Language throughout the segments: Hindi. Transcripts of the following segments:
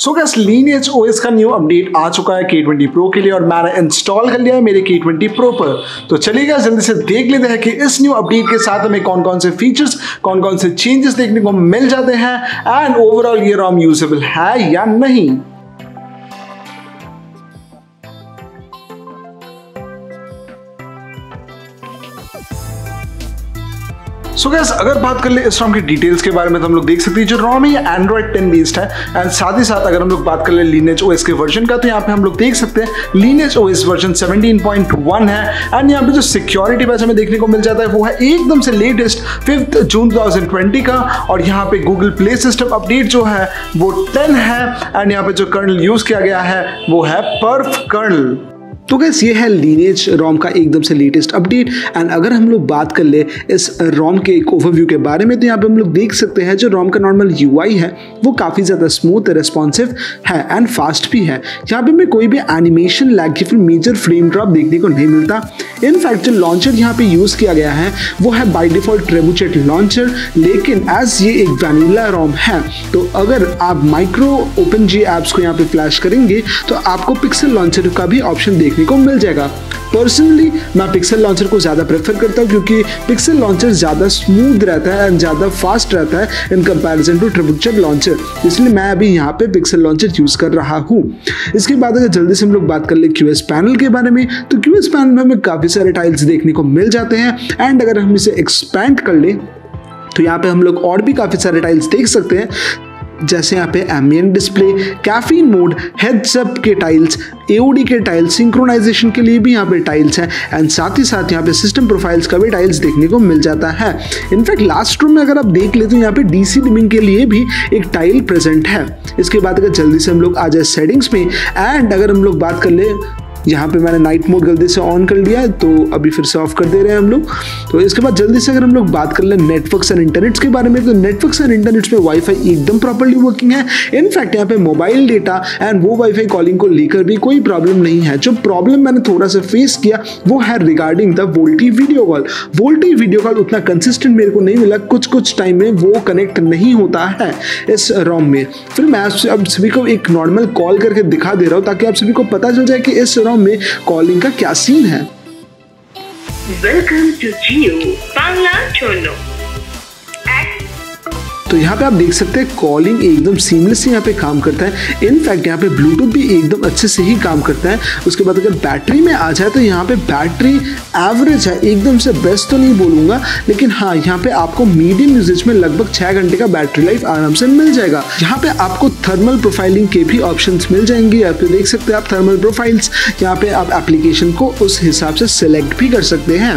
सो गैस लीनियज ओएस का न्यू अपडेट आ चुका है के ट्वेंटी प्रो के लिए और मैंने इंस्टॉल कर लिया है मेरे के ट्वेंटी प्रो पर। तो चलिएगा जल्दी से देख लेते हैं कि इस न्यू अपडेट के साथ हमें कौन कौन से फीचर्स कौन कौन से चेंजेस देखने को मिल जाते हैं एंड ओवरऑल ये रॉम यूजेबल है या नहीं। सो गैस अगर बात कर ले इस रॉम की डिटेल्स के बारे में तो हम लोग देख सकते हैं जो रॉम है एंड्रॉइड 10 बेस्ड है। एंड साथ ही साथ अगर हम लोग बात कर ले लीनेज ओएस के वर्जन का तो यहाँ पे हम लोग देख सकते हैं लीनेज ओएस वर्जन 17.1 है। एंड यहाँ पे जो सिक्योरिटी पैच हमें देखने को मिल जाता है, वो है एकदम से लेटेस्ट फिफ्थ जून 2020 का। और यहाँ पे गूगल प्ले सिस्टम अपडेट जो है, वो टेन है। एंड यहाँ पे जो कर्नल यूज़ किया गया है, वो है पर्फ कर्नल तो गैस ये है लीनेज रोम का एकदम से लेटेस्ट अपडेट एंड अगर हम लोग बात कर ले इस रोम के एक ओवरव्यू के बारे में तो यहाँ पे हम लोग देख सकते हैं जो रोम का नॉर्मल यूआई है, वो काफ़ी ज़्यादा स्मूथ रेस्पॉन्सिव है एंड फास्ट भी है. यहाँ पे हमें कोई भी एनिमेशन लैग या फिर मेजर फ्रेम ड्रॉप देखने को नहीं मिलता. इनफैक्ट जो लॉन्चर यहाँ पे यूज़ किया गया है, वो है बाई डिफ़ॉल्ट ट्रेबुचेट लॉन्चर लेकिन एज ये एक वैनिला रोम है तो अगर आप माइक्रो ओपन जी एप्स को यहाँ पे फ्लैश करेंगे तो आपको पिक्सल लॉन्चर का भी ऑप्शन देखने देखने को मिल जाएगा। पर्सनली मैं पिक्सल लॉन्चर को ज़्यादा प्रेफर करता हूँ क्योंकि पिक्सल लॉन्चर ज़्यादा स्मूथ रहता है एंड ज़्यादा फास्ट रहता है in comparison to Trebuchet launcher इसलिए मैं अभी यहाँ पे पिक्सल लॉन्चर यूज़ कर रहा हूँ। इसके बाद अगर जल्दी से हम लोग बात कर ले क्यू पैनल के बारे में तो क्यूएस पैनल में हमें काफ़ी सारे टाइल्स देखने को मिल जाते हैं एंड अगर हम इसे एक्सपैंड कर ले तो यहाँ पे हम लोग और भी काफ़ी सारे टाइल्स देख सकते हैं। जैसे यहाँ पे एमियन display caffeine mode heads up के टाइल्स एओडी के टाइल्स सिंक्रोनाइजेशन के लिए भी यहाँ पे टाइल्स हैं। एंड साथ ही साथ यहाँ पे सिस्टम प्रोफाइल्स का भी टाइल्स देखने को मिल जाता है। इनफैक्ट लास्ट रूम में अगर आप देख ले तो यहाँ पे डीसी डिमिंग के लिए भी एक टाइल प्रेजेंट है। इसके बाद अगर जल्दी से हम लोग आ जाए सेटिंग्स में एंड अगर हम लोग बात कर ले यहाँ पे मैंने नाइट मोड गलती से ऑन कर लिया है तो अभी फिर से ऑफ़ कर दे रहे हैं हम लोग। तो इसके बाद जल्दी से अगर हम लोग बात कर लें नेटवर्क्स एंड इंटरनेट्स के बारे में तो नेटवर्क्स एंड इंटरनेट्स में वाईफाई एकदम प्रॉपरली वर्किंग है। इनफैक्ट यहाँ पे मोबाइल डेटा एंड वो वाईफाई कॉलिंग को लेकर भी कोई प्रॉब्लम नहीं है। जो प्रॉब्लम मैंने थोड़ा सा फेस किया, वो है regarding the VoLTE video call VoLTE video call उतना कंसिस्टेंट मेरे को नहीं मिला। कुछ कुछ टाइम में वो कनेक्ट नहीं होता है इस रोम में। फिर मैं अब सभी को एक नॉर्मल कॉल करके दिखा दे रहा हूँ, ताकि आप सभी को पता चल जाए कि इस में कॉलिंग का क्या सीन है? वेलकम टू जियो बांग्ला चोनो तो यहाँ पे आप देख सकते हैं कॉलिंग एकदम सीमलेस यहाँ पे काम करता है। इनफैक्ट यहाँ पे ब्लूटूथ भी एकदम अच्छे से ही काम करता है। उसके बाद अगर बैटरी में आ जाए तो यहाँ पे बैटरी एवरेज है। एकदम से बेस्ट तो नहीं बोलूँगा, लेकिन हाँ यहाँ पे आपको मीडियम यूजेज में लगभग छः घंटे का बैटरी लाइफ आराम से मिल जाएगा। यहाँ पे आपको थर्मल प्रोफाइलिंग के भी ऑप्शन मिल जाएँगे। या फिर देख सकते हैं आप थर्मल प्रोफाइल्स यहाँ पे आप एप्लीकेशन को उस हिसाब से सिलेक्ट भी कर सकते हैं।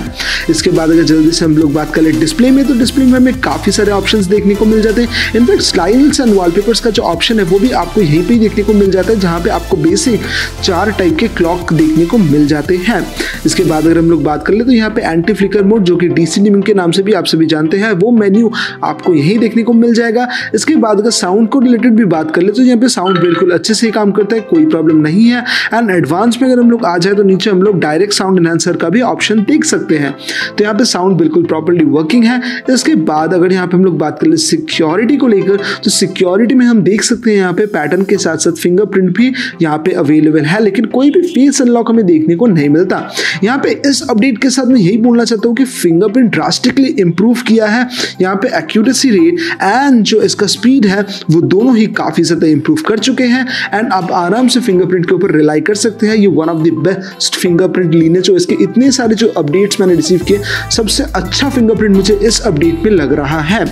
इसके बाद अगर जल्दी से हम लोग बात कर ले डिस्प्ले में तो डिस्प्ले में हमें काफ़ी सारे ऑप्शन देखने को मिल जाते हैं। इनफैक्ट स्टाइल्स एंड वॉलपेपर्स का जो ऑप्शन है, वो भी आपको यहीं पे देखने को मिल जाता है, जहाँ पे आपको बेसिक चार टाइप के क्लॉक देखने को मिल जाते हैं। इसके बाद अगर हम लोग बात कर ले तो यहाँ पे एंटी फ्लिकर मोड जो कि डीसी डिमिंग के नाम से भी आप सभी जानते हैं, वो मेन्यू आपको यहीं देखने को मिल जाएगा। इसके बाद अगर साउंड को रिलेटेड भी बात कर ले तो यहाँ पे साउंड बिल्कुल अच्छे से काम करता है, कोई प्रॉब्लम नहीं है। एंड एडवांस में अगर हम लोग आ जाए तो नीचे हम लोग डायरेक्ट साउंड एनहेंसर का भी ऑप्शन देख सकते हैं। तो यहाँ पे साउंड बिल्कुल प्रॉपरली वर्किंग है। इसके बाद अगर यहाँ पे हम लोग बात कर ले सिक्योरिटी को लेकर तो सिक्योरिटी में हम देख सकते हैं यहाँ पे पैटर्न के साथ साथ फिंगरप्रिंट भी यहाँ पे अवेलेबल है, लेकिन कोई भी फेस अनलॉक हमें देखने को नहीं मिलता। यहाँ पे इस अपडेट के साथ मैं यही बोलना चाहता हूँ कि फिंगरप्रिंट ड्रास्टिकली इंप्रूव किया है, यहाँ पे एक्यूरेसी रेट एंड जो इसका स्पीड है, वो दोनों ही काफ़ी ज़्यादा इंप्रूव कर चुके हैं। एंड आप आराम से फिंगरप्रिंट के ऊपर रिलाई कर सकते हैं, ये one of the best fingerprint लीने जो इसके इतने सारे जो अपडेट्स मैंने रिसीव किए, सबसे अच्छा फिंगरप्रिंट मुझे इस अपडेट में लग रहा है।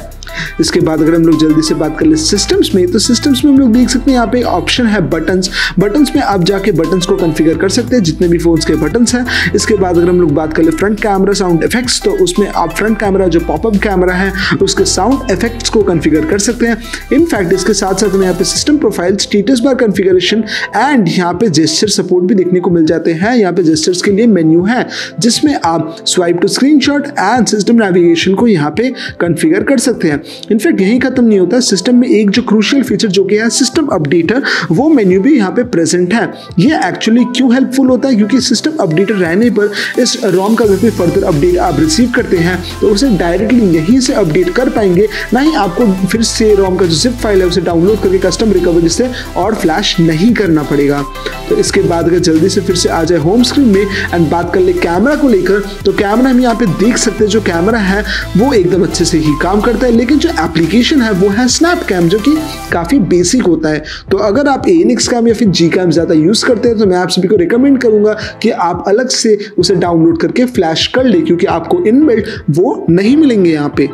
इसके बाद अगर हम लोग जल्दी से बात कर ले सिस्टम्स में तो सिस्टम्स में हम लोग देख सकते हैं यहाँ पे ऑप्शन है बटन्स बटन्स में आप जाके बटन्स को कॉन्फ़िगर कर सकते हैं, जितने भी फोन्स के बटन्स हैं। इसके बाद अगर हम लोग बात कर ले फ्रंट कैमरा साउंड इफेक्ट्स तो उसमें आप फ्रंट कैमरा जो पॉपअप कैमरा है, उसके साउंड इफेक्ट्स को कन्फिगर कर सकते हैं। इनफैक्ट इसके साथ साथ हमें यहाँ पे system profile status bar configuration and यहाँ पे जेस्चर सपोर्ट भी देखने को मिल जाते हैं। यहाँ पे जेस्चर्स के लिए मेन्यू है, जिसमें आप swipe to screenshot and system navigation को यहाँ पे कन्फिगर कर सकते हैं। इनफैक्ट यही खत्म नहीं होता। सिस्टम में एक जो क्रूशियल फीचर जो कि है सिस्टम अपडेटर वो मेन्यू भी यहाँ पे प्रेजेंट है। ये एक्चुअली क्यों हेल्पफुल होता है? क्योंकि सिस्टम अपडेटर रहने पर इस रोम का कोई फर्दर अपडेट आप रिसीव करते हैं तो उसे डायरेक्टली यहीं से अपडेट कर पाएँगे। ना ही आपको फिर से रोम का जो जिप फ़ाइल है, उसे डाउनलोड करके कस्टम रिकवरी से और फ्लैश नहीं करना पड़ेगा। तो इसके बाद अगर जल्दी से फिर से आ जाए होम स्क्रीन में एंड बात कर ले कैमरा को लेकर तो कैमरा हम यहाँ पे देख सकते हैं, जो कैमरा है, वो एकदम अच्छे से ही काम करता है। लेकिन जो एप्लीकेशन है, वो है स्नैप कैम जो कि काफ़ी बेसिक होता है। तो अगर आप ए कैम या फिर जी कैम ज़्यादा यूज़ करते हैं तो मैं आप सभी को रिकमेंड करूँगा कि आप अलग से उसे डाउनलोड करके फ्लैश कर ले, क्योंकि आपको इनबिल्ट वो नहीं मिलेंगे यहाँ पे।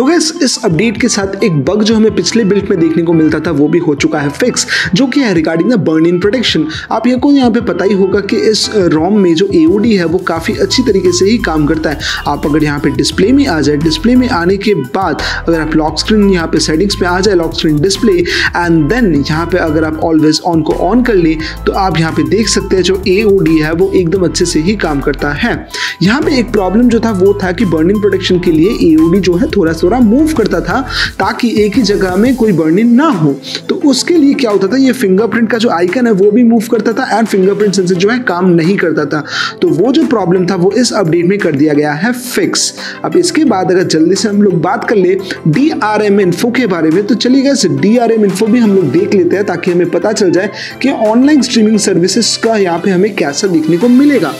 तो गैस इस अपडेट के साथ एक बग जो हमें पिछले बिल्ट में देखने को मिलता था, वो भी हो चुका है फिक्स जो कि है regarding the burn in protection आप ये को यहाँ पे पता ही होगा कि इस रोम में जो AOD है, वो काफ़ी अच्छी तरीके से ही काम करता है। आप अगर यहाँ पे डिस्प्ले में आ जाए डिस्प्ले में आने के बाद अगर आप लॉक स्क्रीन यहाँ पे सेटिंग्स पे आ जाए lock screen display and then यहाँ पे अगर आप ऑलवेज ऑन को ऑन कर लें तो आप यहाँ पे देख सकते हैं जो AOD है, वो एकदम अच्छे से ही काम करता है। यहाँ पे एक प्रॉब्लम जो था, वो था कि बर्न इन प्रोटेक्शन के लिए ए जो है थोड़ा थोड़ा मूव करता था ताकि एक ही जगह में कोई बर्निंग ना हो। तो उसके लिए क्या होता था, ये फिंगरप्रिंट का जो आइकन है, वो भी मूव करता था एंड फिंगरप्रिंट सेंसर जो है काम नहीं करता था। तो वो जो प्रॉब्लम था, वो इस अपडेट में कर दिया गया है फिक्स अब इसके बाद अगर जल्दी से हम लोग बात कर ले डी आर एम इन्फो के बारे में तो चलिए गए डी आर एम इन्फो भी हम लोग देख लेते हैं ताकि हमें पता चल जाए कि ऑनलाइन स्ट्रीमिंग सर्विसेज़ का यहाँ पे हमें कैसा देखने को मिलेगा।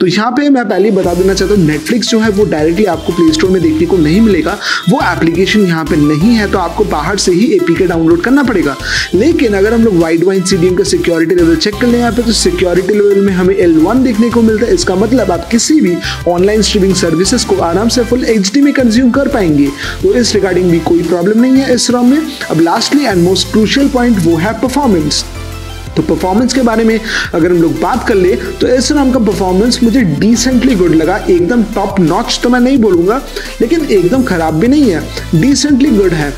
तो यहाँ पे मैं पहले बता देना चाहता हूँ नेटफ्लिक्स जो है, वो डायरेक्टली आपको प्ले स्टोर में देखने को नहीं मिलेगा। वो एप्लीकेशन यहाँ पे नहीं है तो आपको बाहर से ही एपीके डाउनलोड करना पड़ेगा। लेकिन अगर हम लोग वाइड वाइन सीडीएम का सिक्योरिटी लेवल चेक कर लें यहाँ पे तो सिक्योरिटी लेवल में हमें एल देखने को मिलता है। इसका मतलब आप किसी भी ऑनलाइन स्ट्रीमिंग सर्विसेज़ को आराम से फुल एचडी में कंज्यूम कर पाएँगे। तो इस रिगार्डिंग भी कोई प्रॉब्लम नहीं है इस रॉम में। अब lastly and most crucial point वो है परफॉर्मेंस तो परफॉर्मेंस के बारे में अगर हम लोग बात कर ले तो एस नाम का परफॉर्मेंस मुझे डिसेंटली गुड लगा। एकदम टॉप नॉच तो मैं नहीं बोलूँगा, लेकिन एकदम खराब भी नहीं है। डिसेंटली गुड है।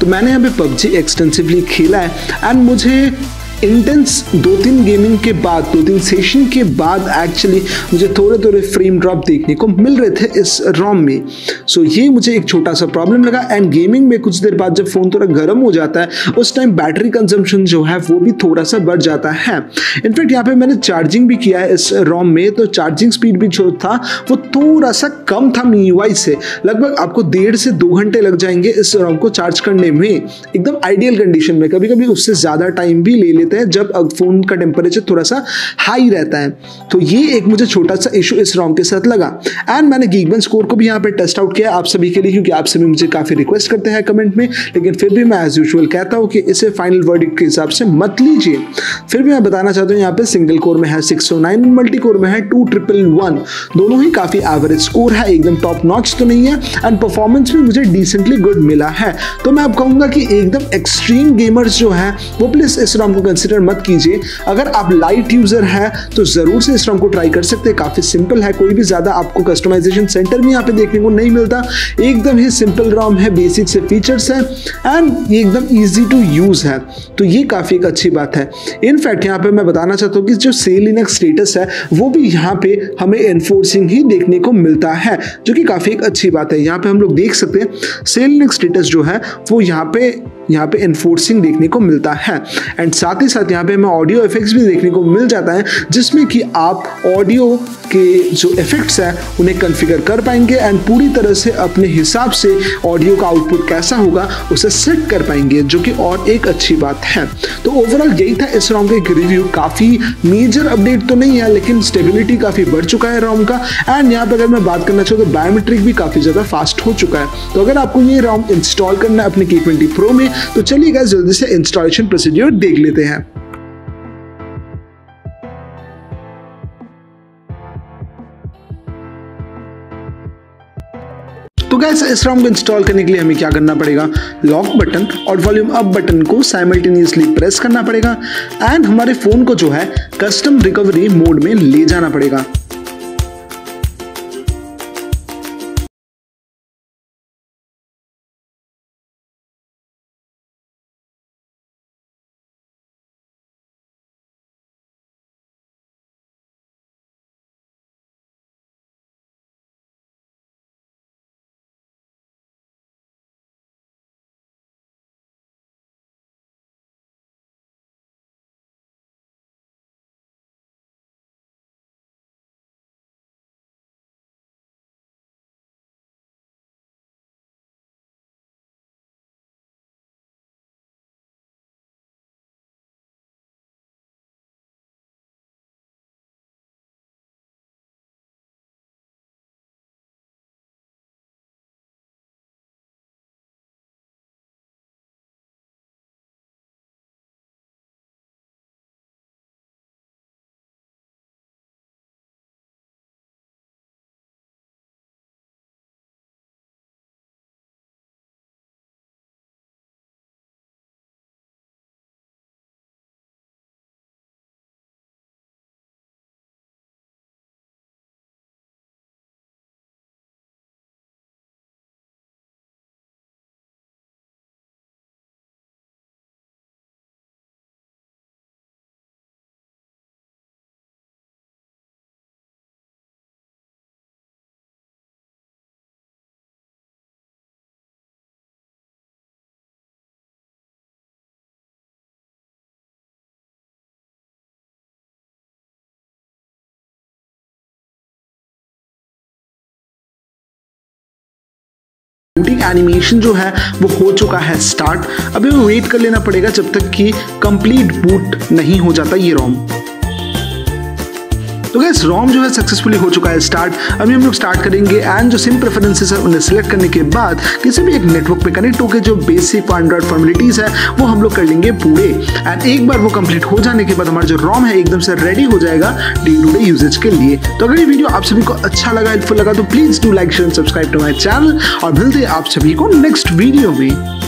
तो मैंने पे पबजी एक्सटेंसिवली खेला है। एंड मुझे इंटेंस दो तीन गेमिंग के बाद दो तीन सेशन के बाद एक्चुअली मुझे थोड़े थोड़े फ्रेम ड्रॉप देखने को मिल रहे थे इस रोम में। सो so, ये मुझे एक छोटा सा प्रॉब्लम लगा एंड गेमिंग में कुछ देर बाद जब फ़ोन थोड़ा गर्म हो जाता है उस टाइम बैटरी कंजम्पशन जो है वो भी थोड़ा सा बढ़ जाता है। इनफैक्ट यहाँ पे मैंने चार्जिंग भी किया है इस रोम में तो चार्जिंग स्पीड भी जो था वो थोड़ा सा कम था मी से। लगभग आपको डेढ़ से दो घंटे लग जाएँगे इस रोम को चार्ज करने में। एकदम आइडियल कंडीशन में कभी कभी उससे ज़्यादा टाइम भी ले लेते हैं जब फ़ोन का टेम्परेचर थोड़ा सा हाई रहता है। तो ये एक मुझे छोटा सा इशू इस रॉम के साथ लगा। एंड मैंने गीगबन स्कोर को भी यहाँ पे टेस्ट आउट किया आप सभी के लिए, क्योंकि आप सभी मुझे काफ़ी रिक्वेस्ट करते हैं कमेंट में। लेकिन फिर भी मैं एज यूजल कहता हूँ कि इसे फाइनल वर्डिक के हिसाब से मत लीजिए। फिर भी मैं बताना चाहता हूँ, यहाँ पे सिंगल कोर में है सिक्स मल्टी कोर में है टू ट्रिपल वन दोनों ही काफ़ी एवरेज स्कोर है, एकदम टॉप नॉच तो नहीं है। एंड परफॉर्मेंस भी मुझे डिसेंटली गुड मिला है। तो मैं अब कहूँगा कि एकदम एक्सट्रीम गेमर्स जो है, वो प्लीज़ इस रॉम को कंसिडर मत कीजिए। अगर आप लाइट यूज़र हैं तो ज़रूर से इस रॉम को ट्राई कर सकते हैं। काफ़ी सिंपल है, कोई भी ज़्यादा आपको कस्टमाइजेशन सेंटर भी यहाँ पे देखने को नहीं मिलता। एकदम ही सिंपल रॉम है बेसिक से फीचर्स है एंड ये एकदम ईजी टू यूज़ है। तो ये काफ़ी एक अच्छी बात है। इनफैक्ट यहाँ पे मैं बताना चाहता हूँ कि जो सेल इन स्टेटस है, वो भी यहाँ पे हमें एनफोर्सिंग ही देखने को मिलता है, जो कि काफ़ी एक अच्छी बात है। यहाँ पे हम लोग देख सकते हैं सेल इन स्टेटस जो है, वो यहाँ पे यहाँ पे एनफोर्सिंग देखने को मिलता है। एंड साथ साथ यहाँ पे हमें ऑडियो इफेक्ट्स भी देखने को मिल जाता है, जिसमें कि आप ऑडियो के जो इफेक्ट्स हैं, उन्हें कन्फिगर कर पाएँगे एंड पूरी तरह से अपने हिसाब से ऑडियो का आउटपुट कैसा होगा, उसे सेट कर पाएँगे, जो कि और एक अच्छी बात है। तो ओवरऑल यही था इस रॉम का एक रिव्यू काफ़ी मेजर अपडेट तो नहीं है, लेकिन स्टेबिलिटी काफ़ी बढ़ चुका है रॉम का। एंड यहाँ पर अगर मैं बात करना चाहूँ तो बायोमेट्रिक भी काफ़ी ज़्यादा फास्ट हो चुका है। तो अगर आपको ये रॉम इंस्टॉल करना है अपने के प्रो में तो चलिएगा जल्दी से इंस्टॉलेशन प्रोसीड्योर देख लेते हैं। इस रॉम को इंस्टॉल करने के लिए हमें क्या करना पड़ेगा? लॉक बटन और वॉल्यूम अप बटन को साइमल्टेनियसली प्रेस करना पड़ेगा। एंड हमारे फ़ोन को जो है कस्टम रिकवरी मोड में ले जाना पड़ेगा। एनिमेशन जो है, वो हो चुका है स्टार्ट अभी वेट कर लेना पड़ेगा जब तक कि कंप्लीट बूट नहीं हो जाता ये रोम तो गैस रोम जो है सक्सेसफुली हो चुका है स्टार्ट अभी हम लोग स्टार्ट करेंगे एंड जो सिम प्रेफरेंसेस है, उन्हें सिलेक्ट करने के बाद किसी भी एक नेटवर्क पे कनेक्ट होकर जो बेसिक एंड्रॉइड फॉर्मेलिटीज है, वो हम लोग कर लेंगे पूरे। एंड एक बार वो कंप्लीट हो जाने के बाद हमारा जो रॉम है एकदम से रेडी हो जाएगा डे टू डे यूजेज के लिए। तो अगर ये वीडियो आप सभी को अच्छा लगा हेल्पफुल लगा तो please do like share subscribe to my channel और मिलते हैं आप सभी को नेक्स्ट वीडियो में।